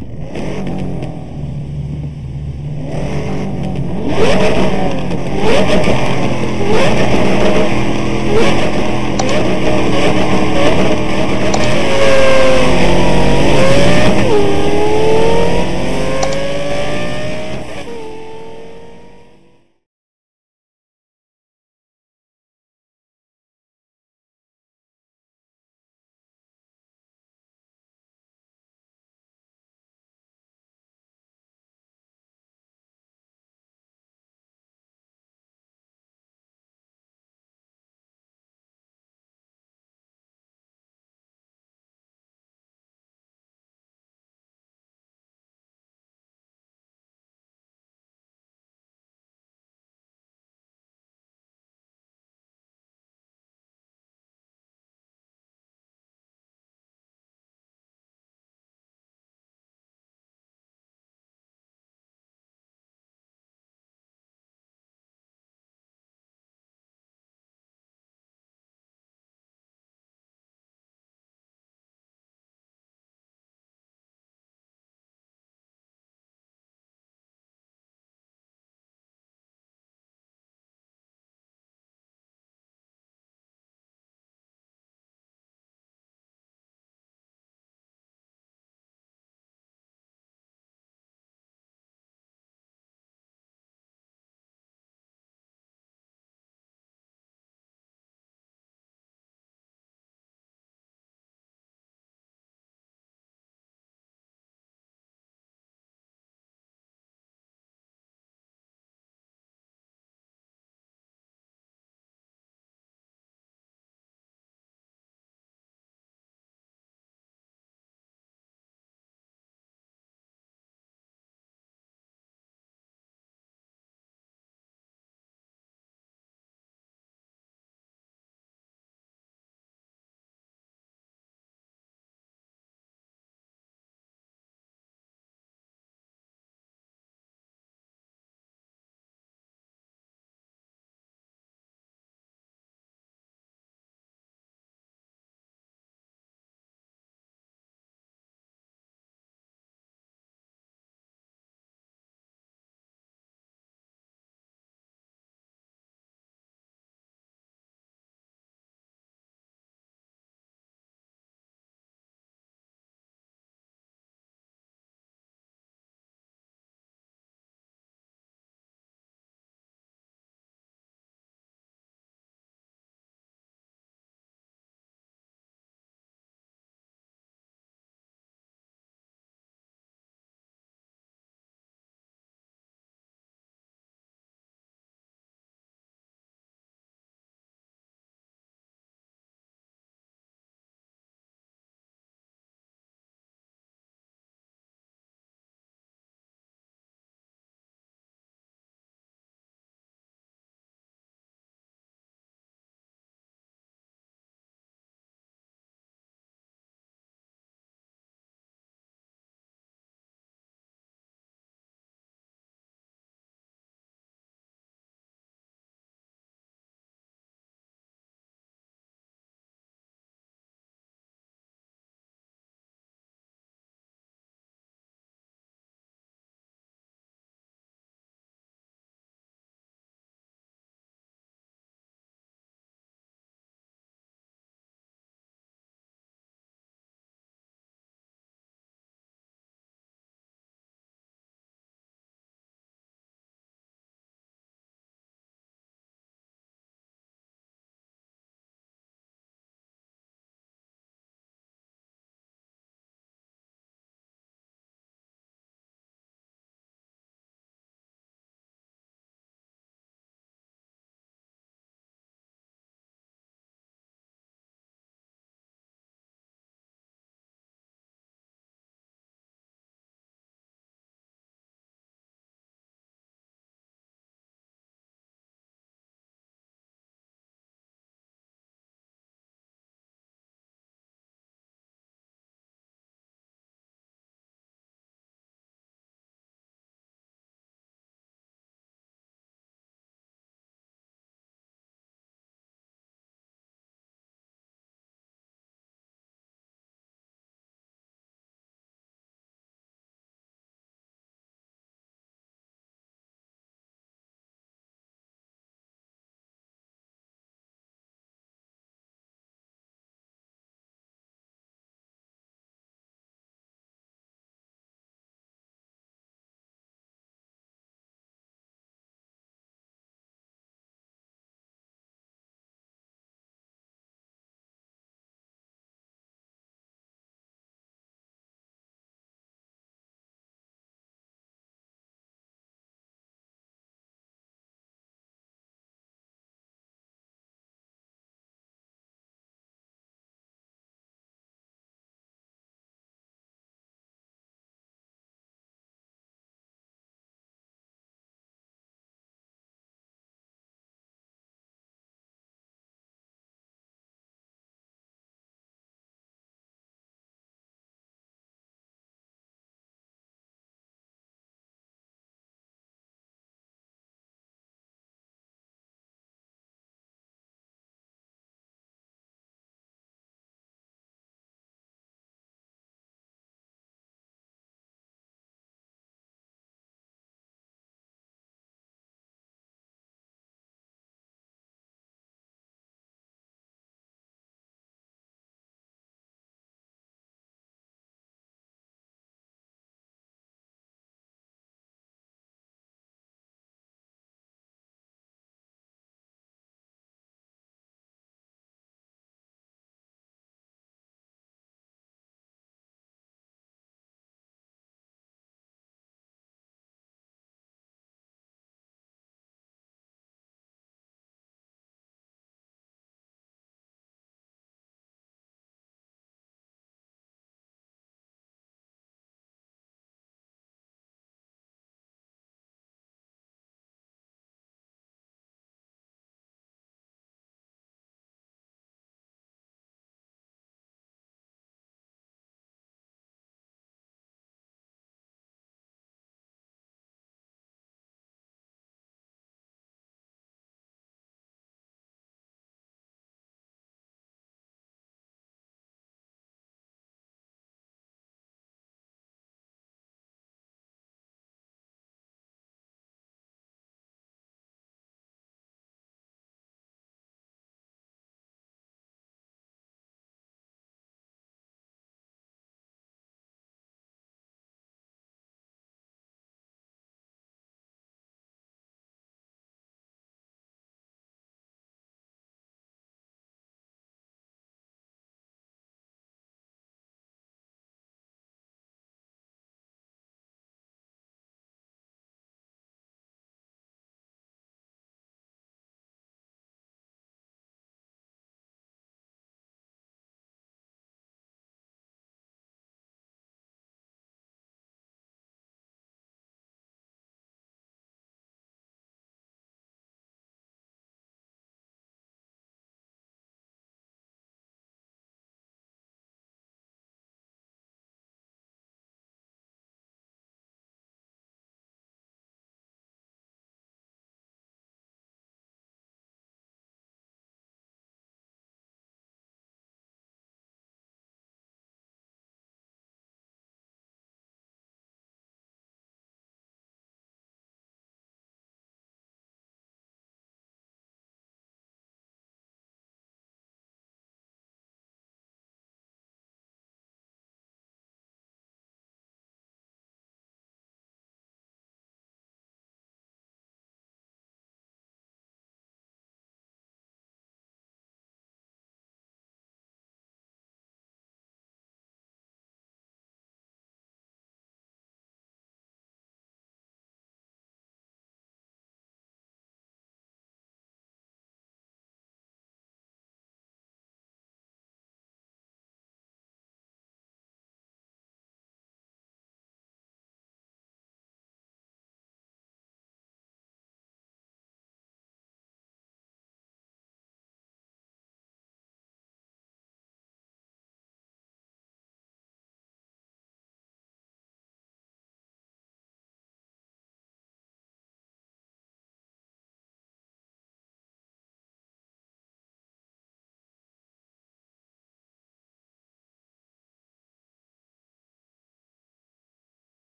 you.